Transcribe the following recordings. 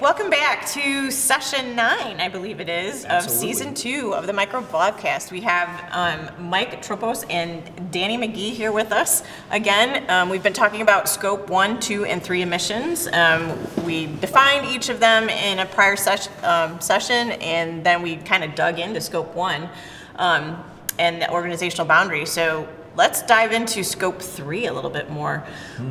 Welcome back to session nine, I believe it is, of season two of the Micro Blogcast. We have um, Mike Tropos and Danny McGee here with us again. Um, we've been talking about scope one, two, and three emissions. Um, we defined each of them in a prior ses- um, session, and then we kind of dug into scope one um, and the organizational boundary. So let's dive into scope three a little bit more.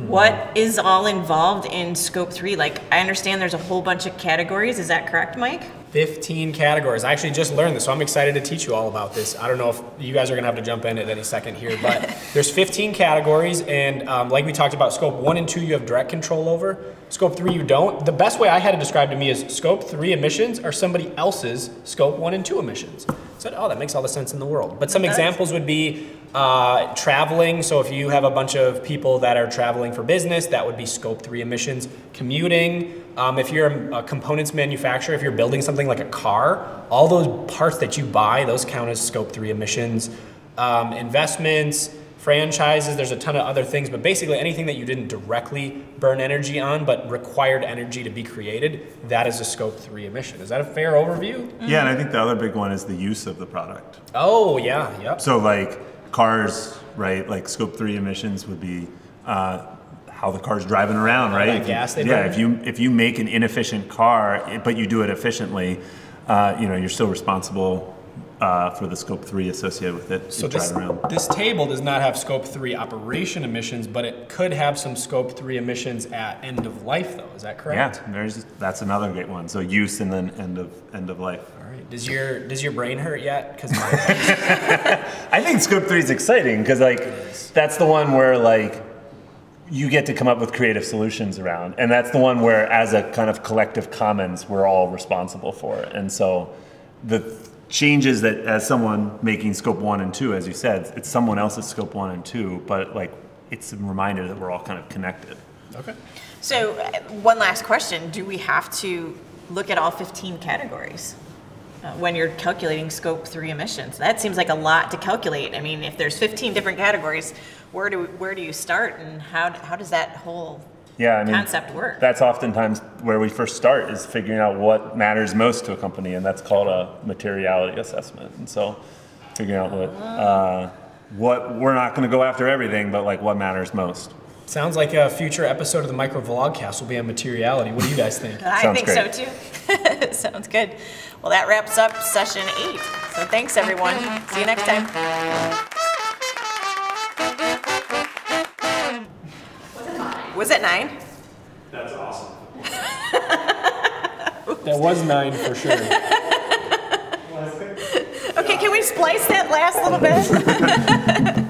What is all involved in scope three? Like, I understand there's a whole bunch of categories. Is that correct, Mike? 15 categories. I actually just learned this, so I'm excited to teach you all about this. I don't know if you guys are gonna have to jump in at any second here, but there's 15 categories, and um, like we talked about, scope one and two you have direct control over. Scope three you don't. The best way I had it described to me is scope three emissions are somebody else's scope one and two emissions. I said, oh, that makes all the sense in the world. But some examples would be uh, traveling. So if you have a bunch of people that are traveling for business, that would be scope three emissions. Commuting. Um, if you're a, components manufacturer, if you're building something like a car, all those parts that you buy, those count as scope three emissions. Um, investments, franchises, there's a ton of other things, but basically anything that you didn't directly burn energy on, but required energy to be created, that is a scope three emission. Is that a fair overview? Yeah, and I think the other big one is the use of the product. Oh, yeah, yep. So like cars, right? Like scope three emissions would be uh, how the car's driving around, right? If you- gas they yeah, burn. if you if you make an inefficient car, but you do it efficiently, uh, you know, you're still responsible uh, for the scope three associated with it. So this, this table does not have scope three operation emissions, but it could have some scope three emissions at end of life though, is that Yeah, correct? there's that's another great one. So use and then end of end of life. All right, does your, does your brain hurt yet? Because I think scope three is exciting because like that's the one where like you get to come up with creative solutions around, and that's the one where as a kind of collective commons we're all responsible for it. And so the changes that as someone making scope one and two, as you said, it's someone else's scope one and two, but like it's a reminder that we're all kind of connected. Okay. So, uh, one last question Do we have to look at all 15 categories uh, when you're calculating scope three emissions? That seems like a lot to calculate. I mean, if there's 15 different categories, where do, where do you start and how, how does that whole Yeah, I mean, concept work? That's oftentimes where we first start is figuring out what matters most to a company, and that's called a materiality assessment. And so, figuring out what uh, what we're not going to go after everything, but like what matters most. Sounds like a future episode of the micro vlogcast will be on materiality. What do you guys think? I Sounds think so too. Sounds good. Well, that wraps up session eight. So thanks, everyone. See you next time. Was it nine? That's awesome. That was nine for sure. Okay, can we splice that last little bit?